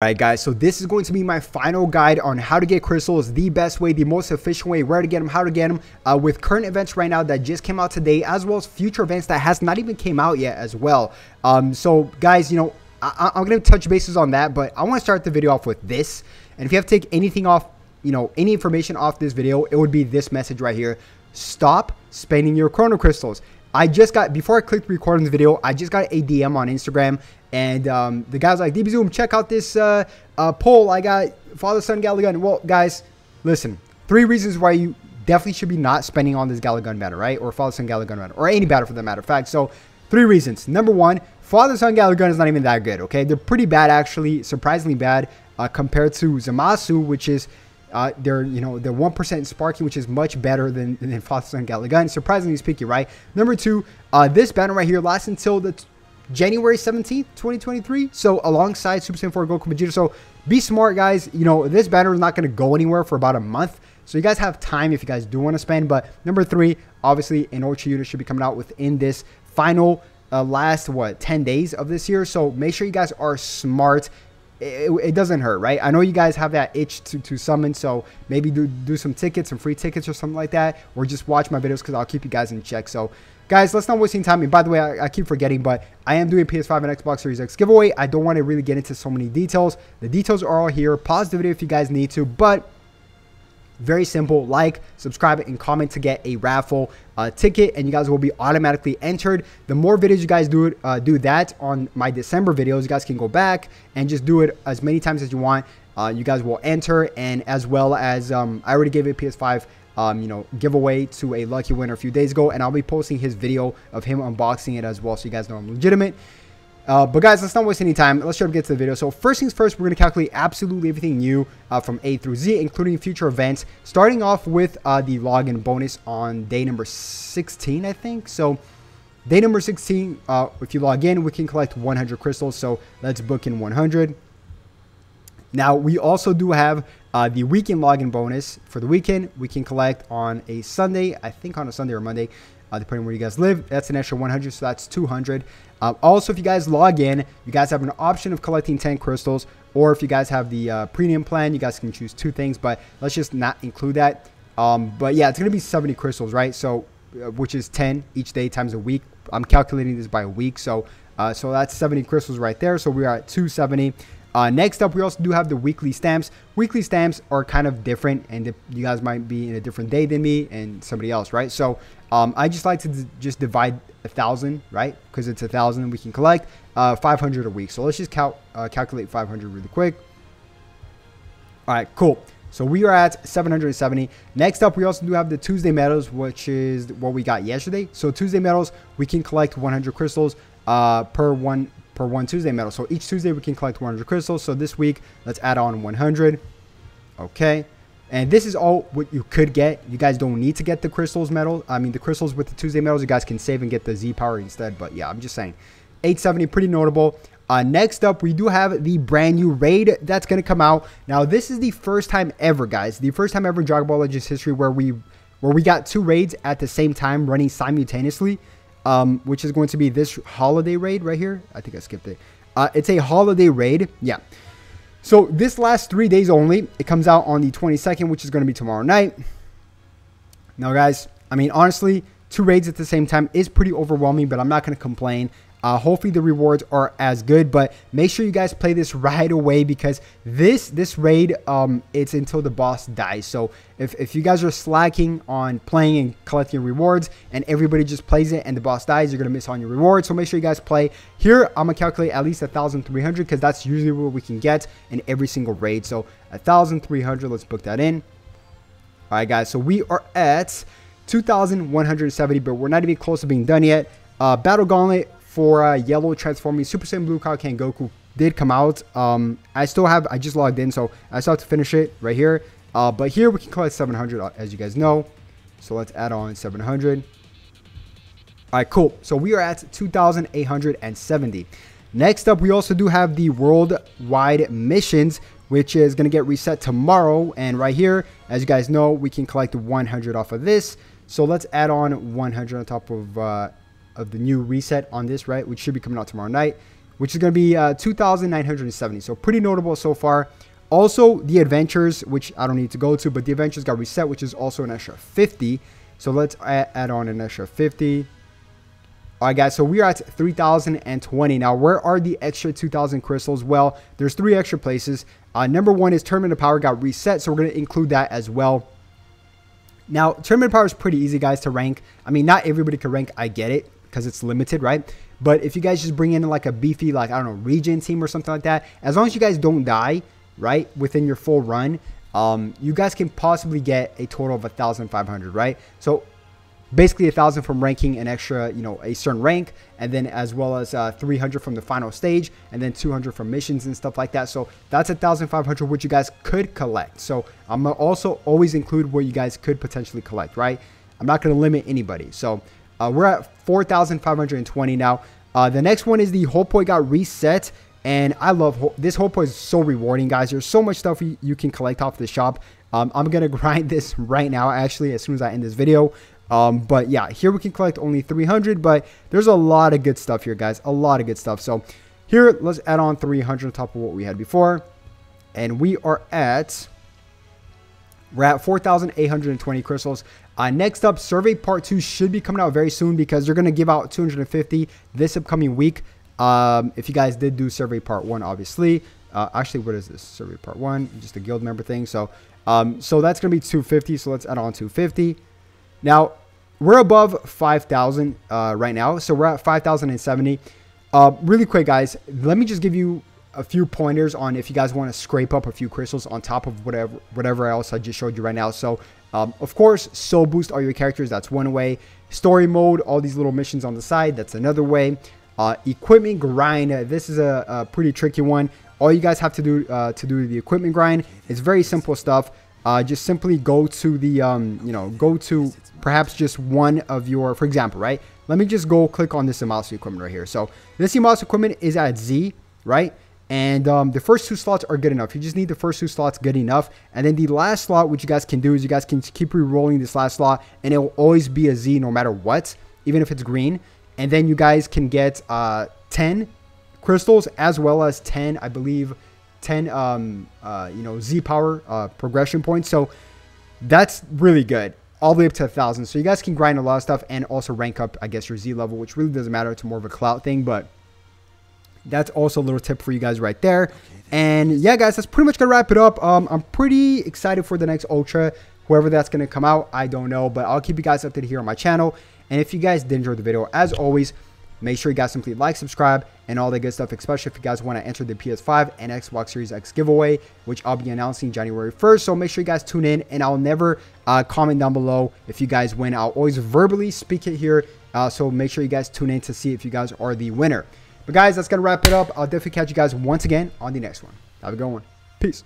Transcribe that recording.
Alright guys, so this is going to be my final guide on how to get crystals, the best way, the most efficient way, where to get them, how to get them, uh, with current events right now that just came out today, as well as future events that has not even came out yet as well. Um, so guys, you know, I am going to touch bases on that, but I want to start the video off with this. And if you have to take anything off, you know, any information off this video, it would be this message right here. Stop spending your chrono crystals. I just got, before I clicked record on the video, I just got a DM on Instagram and um, the guy's like, DB Zoom, check out this uh, uh, poll I got, Father Son Galick Gun. Well, guys, listen, three reasons why you definitely should be not spending on this Galick Gun banner, right? Or Father Son Galick Gun banner, or any banner for that matter of fact. So, three reasons. Number one, Father Son Galick Gun is not even that good, okay? They're pretty bad, actually, surprisingly bad uh, compared to Zamasu, which is uh, they're, you know, they're 1% sparking, which is much better than, than Father Son Galick Gun. Surprisingly speaking, right? Number two, uh, this banner right here lasts until the January 17th, 2023. So alongside Super Saiyan 4 Goku Vegeta. So be smart, guys. You know, this banner is not going to go anywhere for about a month. So you guys have time if you guys do want to spend. But number three, obviously, an Ultra unit should be coming out within this final uh, last, what, 10 days of this year. So make sure you guys are smart. It, it, doesn't hurt, right? I know you guys have that itch to, to summon, so maybe do, do some tickets, some free tickets or something like that, or just watch my videos because I'll keep you guys in check. So Guys, let's not waste any time. And by the way, I, I, keep forgetting, but I am doing PS5 and Xbox Series X giveaway. I don't want to really get into so many details. The details are all here. Pause the video if you guys need to, but very simple. Like, subscribe, and comment to get a raffle uh, ticket, and you guys will be automatically entered. The more videos you guys do it, uh, do that on my December videos, you guys can go back and just do it as many times as you want. Uh, you guys will enter, and as well as um, I already gave a PS5 um, you know, giveaway to a lucky winner a few days ago, and I'll be posting his video of him unboxing it as well, so you guys know I'm legitimate. Uh, but guys, let's not waste any time. Let's try to get to the video. So first things first, we're going to calculate absolutely everything new uh, from A through Z, including future events. Starting off with uh, the login bonus on day number 16, I think. So day number 16, uh, if you log in, we can collect 100 crystals. So let's book in 100. Now, we also do have uh, the weekend login bonus. For the weekend, we can collect on a Sunday, I think on a Sunday or Monday, uh, depending where you guys live. That's an extra 100, so that's 200. Uh, also, if you guys log in, you guys have an option of collecting 10 crystals, or if you guys have the uh, premium plan, you guys can choose two things, but let's just not include that. Um, but yeah, it's going to be 70 crystals, right? So, uh, which is 10 each day times a week. I'm calculating this by a week, so uh, so that's 70 crystals right there. So we are at 270. Uh, next up, we also do have the weekly stamps. Weekly stamps are kind of different, and you guys might be in a different day than me and somebody else, right? So um, I just like to just divide a thousand, right? Because it's a thousand we can collect uh, 500 a week. So let's just cal uh, calculate 500 really quick. All right, cool. So we are at 770. Next up, we also do have the Tuesday medals, which is what we got yesterday. So Tuesday medals, we can collect 100 crystals uh, per one per one Tuesday medal. So each Tuesday we can collect 100 crystals. So this week, let's add on 100. Okay. And this is all what you could get. You guys don't need to get the crystals medal. I mean, the crystals with the Tuesday medals, you guys can save and get the Z power instead. But yeah, I'm just saying. 870, pretty notable. Uh, next up, we do have the brand new raid that's going to come out. Now, this is the first time ever, guys. The first time ever in Dragon Ball Legends history where we where we got two raids at the same time running simultaneously um, which is going to be this holiday raid right here. I think I skipped it. Uh, it's a holiday raid. Yeah. So this last three days only. It comes out on the 22nd, which is going to be tomorrow night. Now, guys, I mean, honestly, two raids at the same time is pretty overwhelming, but I'm not going to complain. Uh, hopefully the rewards are as good, but make sure you guys play this right away because this this raid um it's until the boss dies. So if, if you guys are slacking on playing and collecting rewards and everybody just plays it and the boss dies, you're gonna miss on your rewards. So make sure you guys play. Here I'm gonna calculate at least 1,300 because that's usually what we can get in every single raid. So 1,300, let's book that in. All right, guys. So we are at 2,170, but we're not even close to being done yet. Uh, Battle Gauntlet for uh, Yellow Transforming Super Saiyan Blue Kaioken Goku did come out. Um, I still have, I just logged in, so I still have to finish it right here. Uh, but here we can collect 700, uh, as you guys know. So let's add on 700. All right, cool. So we are at 2,870. Next up, we also do have the worldwide missions, which is going to get reset tomorrow. And right here, as you guys know, we can collect 100 off of this. So let's add on 100 on top of uh, of the new reset on this, right? Which should be coming out tomorrow night. which is going to be uh, 2,970. So pretty notable so far. Also, the adventures, which I don't need to go to, but the adventures got reset, which is also an extra 50. So let's add, add on an extra 50. All right, guys, so we are at 3,020. Now, where are the extra 2,000 crystals? Well, there's three extra places. Uh, number one is Tournament of Power got reset, so we're going to include that as well. Now, Tournament of Power is pretty easy, guys, to rank. I mean, not everybody can rank. I get it because it's limited, right? But if you guys just bring in like a beefy, like, I don't know, region team or something like that, as long as you guys don't die, right, within your full run, um, you guys can possibly get a total of 1,500, right? So basically a thousand from ranking an extra you know a certain rank and then as well as uh, 300 from the final stage and then 200 from missions and stuff like that so that's a 1500 which you guys could collect so i'm also always include what you guys could potentially collect right i'm not going to limit anybody so uh, we're at 4520 now uh, the next one is the whole point got reset and I love this whole point is so rewarding, guys. There's so much stuff you, you can collect off the shop. Um, I'm gonna grind this right now, actually, as soon as I end this video. Um, but yeah, here we can collect only 300, but there's a lot of good stuff here, guys. A lot of good stuff. So here, let's add on 300 on top of what we had before. And we are at, we're at 4,820 crystals. Uh, next up, survey part two should be coming out very soon because they're going to give out 250 this upcoming week. Um, if you guys did do survey part one, obviously, uh, actually, what is this survey part one? Just a guild member thing. So, um, so that's going to be 250. So let's add on 250. Now, we're above 5,000 uh, right now. So we're at 5,070. Uh, really quick, guys, let me just give you a few pointers on if you guys want to scrape up a few crystals on top of whatever whatever else I just showed you right now. So, um, of course, soul boost all your characters. That's one way. Story mode, all these little missions on the side. That's another way. Uh, equipment grind. This is a, a, pretty tricky one. All you guys have to do uh, to do the equipment grind is very simple stuff. Uh, just simply go to the, um, you know, go to perhaps just one of your, for example, right? Let me just go click on this mouse equipment right here. So this mouse equipment is at Z, right? And um, the first two slots are good enough. You just need the first two slots good enough. And then the last slot, what you guys can do is you guys can keep re-rolling this last slot and it will always be a Z no matter what, even if it's green. And then you guys can get uh, 10 crystals as well as 10, I believe, 10, um, uh, you know, Z power uh, progression points. So that's really good all the way up to a thousand. So you guys can grind a lot of stuff and also rank up, I guess, your Z level, which really doesn't matter. It's more of a clout thing, but that's also a little tip for you guys right there. And yeah, guys, that's pretty much gonna wrap it up. Um, I'm pretty excited for the next Ultra, whoever that's gonna come out. I don't know, but I'll keep you guys updated here on my channel. And if you guys did enjoy the video, as always, Make sure you guys simply like, subscribe, and all that good stuff, especially if you guys want to enter the PS5 and Xbox Series X giveaway, which I'll be announcing January 1st. So make sure you guys tune in, and I'll never uh, comment down below if you guys win. I'll always verbally speak it here. Uh, so make sure you guys tune in to see if you guys are the winner. But guys, that's going to wrap it up. I'll definitely catch you guys once again on the next one. Have a good one. Peace.